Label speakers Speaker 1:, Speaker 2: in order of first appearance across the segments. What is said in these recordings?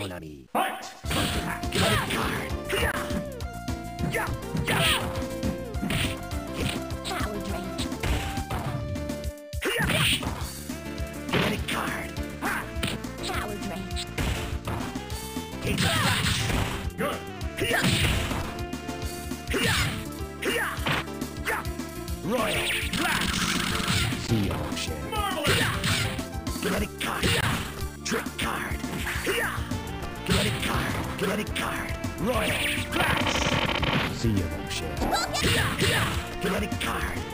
Speaker 1: mon ami.
Speaker 2: Fight!
Speaker 1: Credit card.
Speaker 3: Power drain.
Speaker 1: Credit card.
Speaker 3: Power drain.
Speaker 1: Credit card. Royal Flush. See you, cher. Credit card.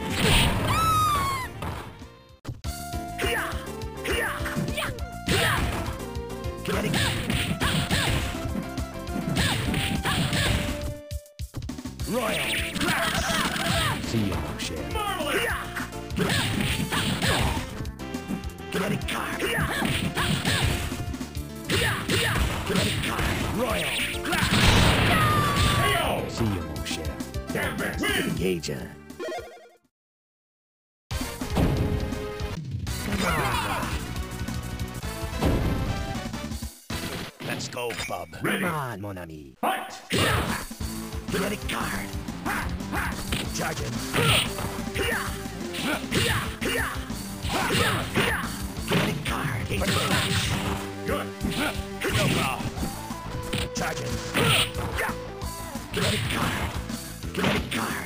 Speaker 2: Gambit wins!
Speaker 1: Engager. Come on. Let's go, bub.
Speaker 2: Ready.
Speaker 1: Come on, mon ami.
Speaker 2: Fight!
Speaker 1: Credit card. Charging. Credit card. Take the flash.
Speaker 2: Good!
Speaker 1: No problem. Charging. Credit card. Credit card.
Speaker 3: Card.
Speaker 1: Credit card.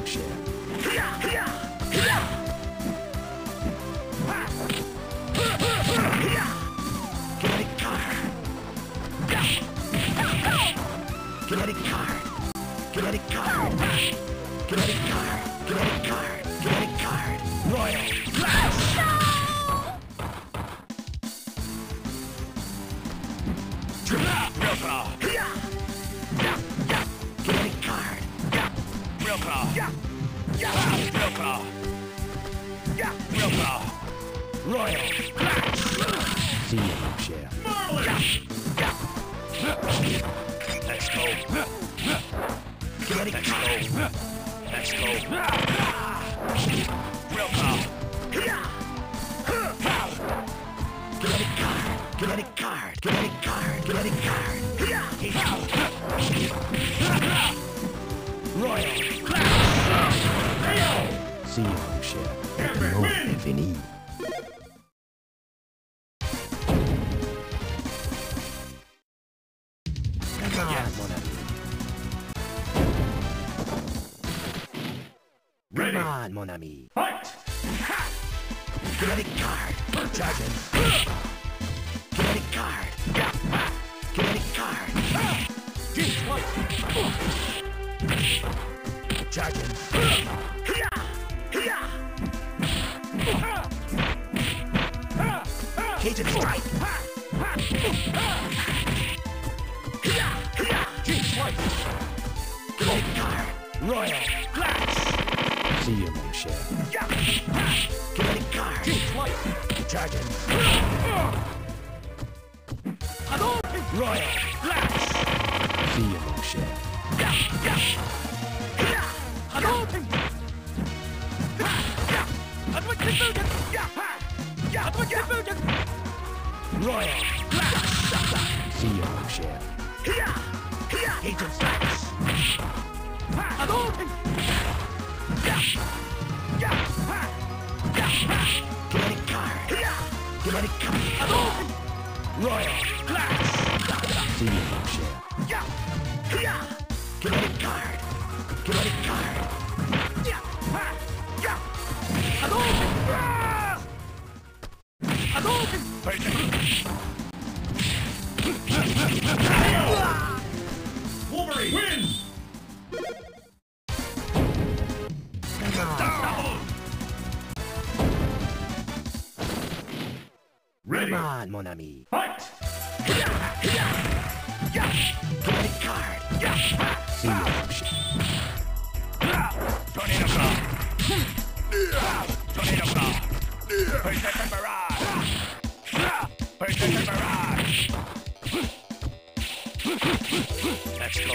Speaker 1: Credit card. Credit card. Credit card. Credit card. Royal. Credit card. Real call. Real. Royal. See you, cher.
Speaker 2: Marvelous!
Speaker 1: Let's go. Credit card. Let's go. Real call. Credit card. Credit card. Credit card. Credit card. Royal! See you.
Speaker 2: Gambit
Speaker 1: No,
Speaker 2: wins!
Speaker 1: fini. On, mon ami.
Speaker 2: Fight!
Speaker 1: Credit card. Charging. Credit card. Credit card. Charging. See you, mon cher. Credit card. Charging. Royal Flush. See you, mon cher. Royal Flush. See you, mon cher. Cajun strikes. Credit card. Credit card. Royal Flush. See you, cher. Credit card. Credit card.
Speaker 2: Ready!
Speaker 1: Come on, mon ami.
Speaker 2: Fight!
Speaker 1: Credit card. See you.
Speaker 4: Tornado Claw! Tornado Claw! Berserker barrage!
Speaker 1: Berserker barrage. Let's go.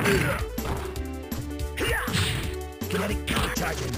Speaker 4: Kinetic card.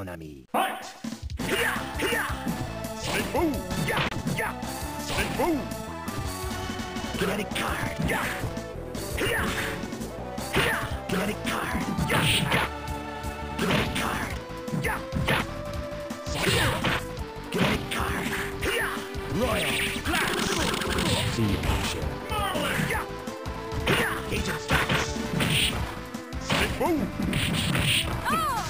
Speaker 2: Ready!
Speaker 4: Come on, mon ami.
Speaker 2: Fight! Snake! Snake move!
Speaker 4: Kinetic card. Kinetic card. Kinetic card. Kinetic card. Royal. See you, cher.
Speaker 2: Marvelous!
Speaker 4: Agent Stacks.
Speaker 2: Snake move!
Speaker 3: Oh!
Speaker 4: See you.
Speaker 3: Typhoon!
Speaker 1: Berserker barrage. Tornado claw.
Speaker 3: Oh!
Speaker 1: Let's go. Protected.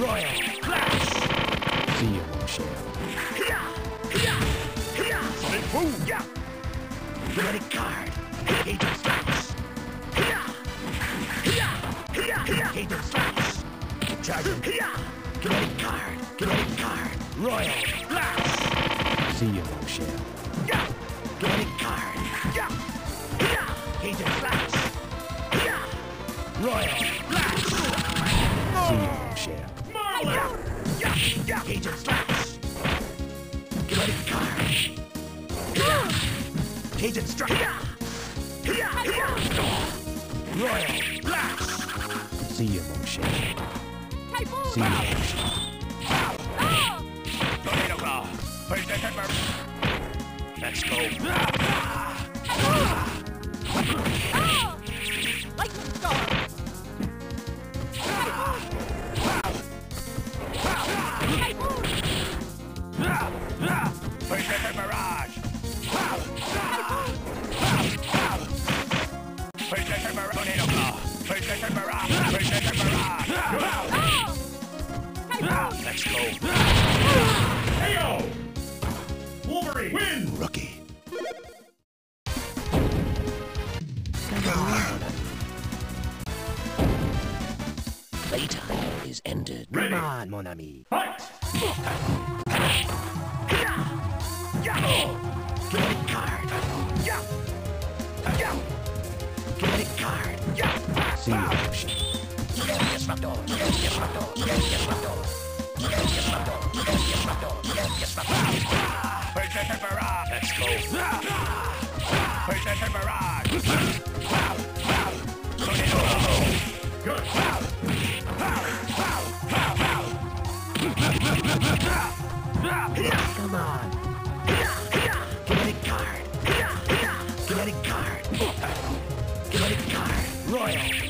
Speaker 4: Royal. See you, cher.
Speaker 2: Snake move!
Speaker 4: Kinetic card. Agent Stacks. Agent Stacks. Charging. Kinetic card. Kinetic card. Royal. Class See you, cher. Kinetic card. Agent Stacks. Royal. Agent Stacks. Kinetic card. Cajun Strike. Royal. See you, Moshe. See you, Moshe.
Speaker 1: Tornado claw. Protected. Let's go. Let's go.
Speaker 2: KO! Wolverine win!
Speaker 4: Rookie. Playtime is ended.
Speaker 2: Ready.
Speaker 4: Come on, mon ami.
Speaker 2: Fight!
Speaker 4: Kinetic card. Kinetic card. See you.
Speaker 1: Let's go. Berserker barrage.
Speaker 2: Good!
Speaker 4: Come on. Kinetic card. Kinetic card. Kinetic card. Royal.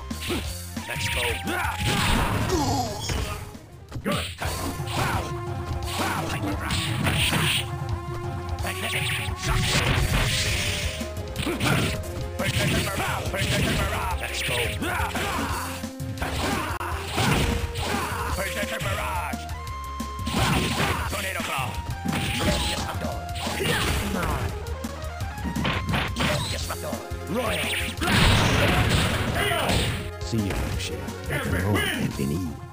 Speaker 1: Magnetic tempest.
Speaker 4: Cajun Strikes. Charging. See you.
Speaker 1: Let's go. Let's go.
Speaker 2: Good.
Speaker 1: Let's go. Berserker barrage. Tornado claw.
Speaker 4: Come on.
Speaker 1: Royal.
Speaker 4: See you, cher.
Speaker 2: Epic
Speaker 4: Maintenant,
Speaker 2: win.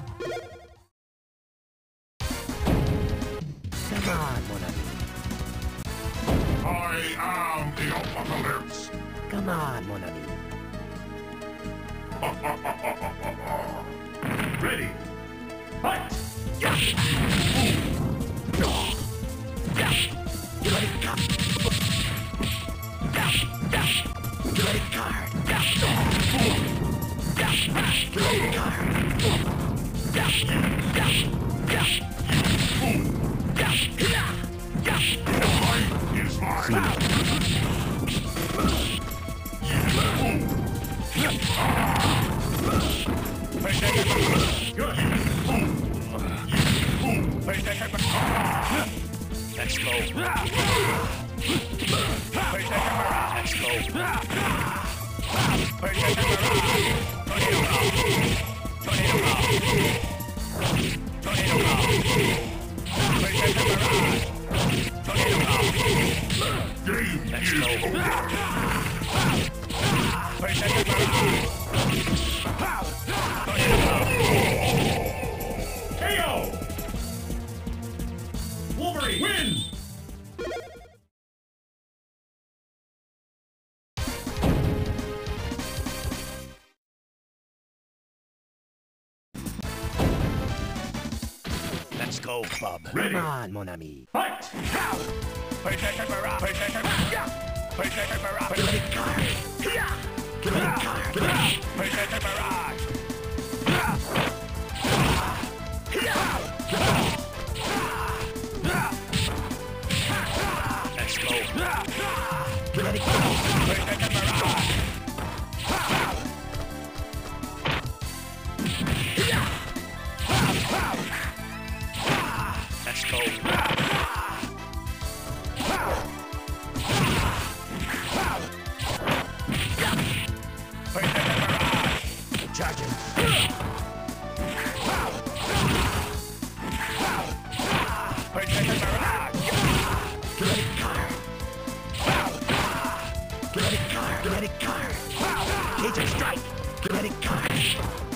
Speaker 1: Let's go. Let's Bob.
Speaker 2: Ready.
Speaker 4: Come on, mon ami.
Speaker 2: Fight.
Speaker 1: Berserker barrage.
Speaker 4: Strike. Credit card.